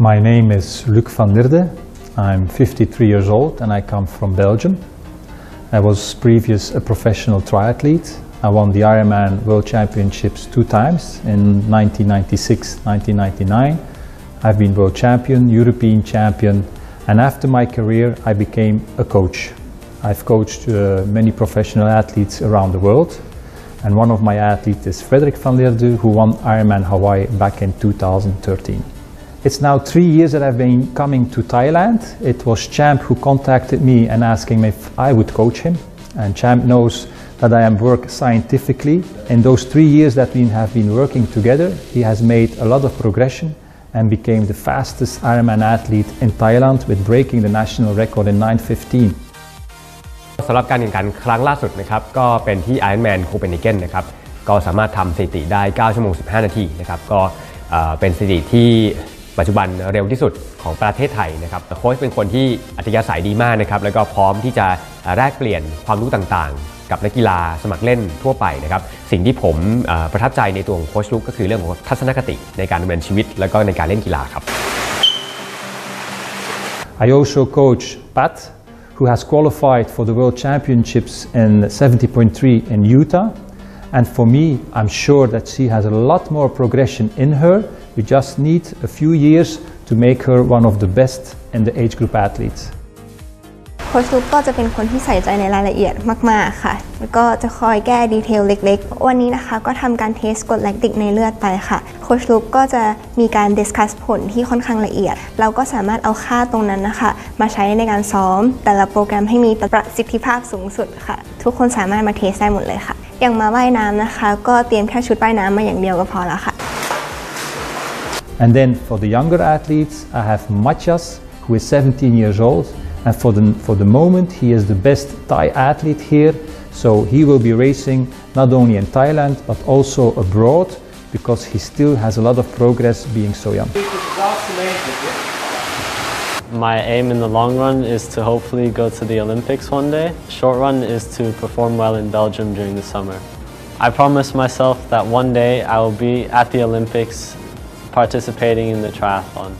My name is Luc van Lierde. I'm 53 years old and I come from Belgium. I was previous a professional triathlete. I won the Ironman World Championships two times in 1996, 1999. I've been world champion, European champion, and after my career I became a coach. I've coached uh, many professional athletes around the world and one of my athletes is Frederik van Lierde who won Ironman Hawaii back in 2013. It's now three years that I've been coming to Thailand. It was Champ who contacted me and asking me if I would coach him. And Champ knows that I am work scientifically. In those three years that we have been working together, he has made a lot of progression and became the fastest Ironman athlete in Thailand with breaking the national record in 9.15. สำหรับการแข่งขันครั้งล่าสุดนะครับก็เป็นที่ Ironman Copenhagen นะครับก็สามารถทำสถิติได้ 9 ชั่วโมง 15 นาทีนะครับก็เอ่อเป็นสถิติที่ ปัจจุบันเร็วที่สุดของประเทศไทยนะครับโค้ชเป็นคนที่อัธยาศัยดีมากนะครับแล้วก็พร้อมที่จะแลกเปลี่ยนความรู้ต่างๆ กับนักกีฬาสมัครเล่นทั่วไปนะครับสิ่งที่ผมประทับใจในตัวของโค้ชลุกก็คือเรื่องของทัศนคติในการดำเนินชีวิต แล้วก็ในการเล่นกีฬาครับ I also coach Pat, who has qualified for the World Championships in 70.3 in Utah. And for me, I'm sure that she has a lot more progression in her. We just need a few years to make her one of the best in the age group athletes. โค้ชลุกก็จะเป็นคนที่ใส่ใจในรายละเอียดมาก ๆ ค่ะ แล้วก็จะคอยแก้ดีเทลเล็ก ๆ วันนี้นะคะก็ทำการเทสกรดแลคติกในเลือดไปค่ะ โค้ชลุกก็จะมีการดิสคัสผลที่ค่อนข้างละเอียด เราก็สามารถเอาค่าตรงนั้นนะคะ มาใช้ในการซ้อม แต่ละโปรแกรมให้มีประสิทธิภาพสูงสุดค่ะ ทุกคนสามารถมาเทสได้หมดเลยค่ะ อย่างมาว่ายน้ำนะคะ ก็เตรียมแค่ชุดว่ายน้ำมาอย่างเดียวก็พอแล้วค่ะ And then for the younger athletes, I have Matias, who is 17 years old. And for the, for the moment, he is the best Thai athlete here. So he will be racing not only in Thailand, but also abroad because he still has a lot of progress being so young. My aim in the long run is to hopefully go to the Olympics one day. Short run is to perform well in Belgium during the summer. I promise myself that one day I will be at the Olympics participating in the triathlon.